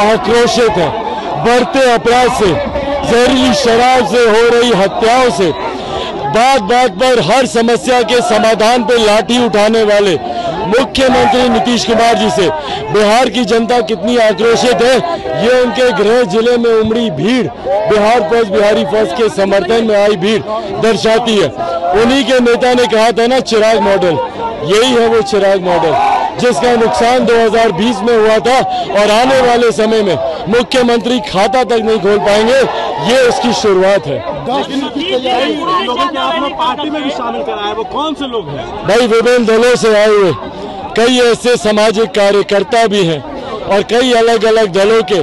आक्रोशित है बढ़ते अपराध से, जहरीली शराब से हो रही हत्याओं से बात बात पर हर समस्या के समाधान पे लाठी उठाने वाले मुख्यमंत्री नीतीश कुमार जी से, बिहार की जनता कितनी आक्रोशित है? ये उनके गृह ज़िले में उमड़ी भीड़, बिहार फ़र्स्ट बिहारी फ़र्स्ट के समर्थन में आई भीड़ दर्शाती है। उन्हीं के नेता ने कहा था ना, चिराग मॉडल, यही है वो चिराग मॉडल। जिसका नुकसान 2020 में हुआ था और आने वाले समय में मुख्यमंत्री खाता तक नहीं खोल पाएँगे, ये उसकी शुरुआत है। कौन से लोग हैं भाई, विभिन्न दलों से आए हुए, कई ऐसे सामाजिक कार्यकर्ता भी हैं और कई अलग अलग दलों के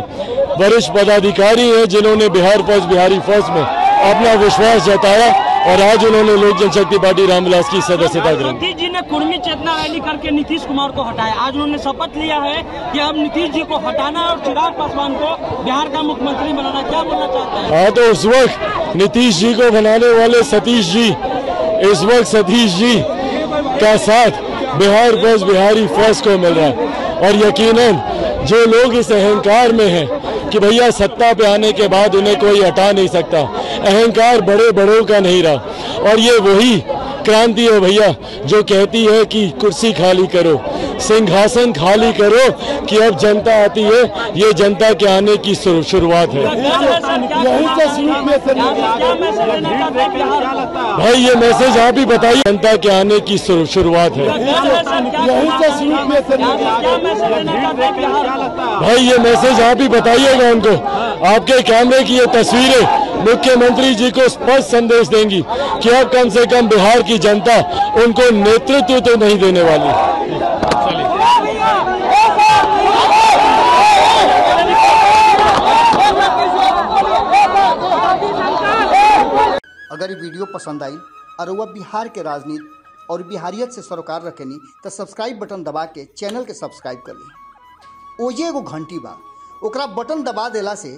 वरिष्ठ पदाधिकारी हैं जिन्होंने बिहार फ़र्स्ट बिहारी फ़र्स्ट में अपना विश्वास जताया। और आज उन्होंने लोक जनशक्ति पार्टी रामविलास की सदस्यता ग्रहण नीतीश जी ने कुर्मी चेतना रैली करके नीतीश कुमार को हटाया। आज उन्होंने शपथ लिया है कि अब नीतीश जी को हटाना और चिराग पासवान को बिहार का मुख्यमंत्री बनाना क्या बोलना चाहते हैं? हाँ तो उस वक्त नीतीश जी को बनाने वाले सतीश जी इस वक्त सतीश जी का साथ बिहार फ़र्स्ट बिहारी फ़र्स्ट को मिल रहा है। और यकीनन जो लोग इस अहंकार में हैं कि भैया सत्ता पे आने के बाद उन्हें कोई हटा नहीं सकता। अहंकार बड़े बड़ों का नहीं रहा। और ये वही क्रांति है भैया जो कहती है कि कुर्सी खाली करो सिंहासन खाली करो कि अब जनता आती है ये जनता के आने की शुरुआत है। भाई ये मैसेज आप ही बताइए जनता के आने की शुरुआत है। भाई ये मैसेज आप ही बताइएगा उनको। आपके कैमरे की ये तस्वीरें मुख्यमंत्री जी को स्पष्ट संदेश देंगी कि अब कम से कम बिहार की जनता उनको नेतृत्व तो नहीं देने वाली। अगर ये वीडियो पसंद आई और वह बिहार के राजनीति और बिहारियत से सरोकार रखेनी तो सब्सक्राइब बटन दबा के चैनल के सब्सक्राइब कर ली। ओजे एगो घंटी बा। ओकरा बटन दबा देला से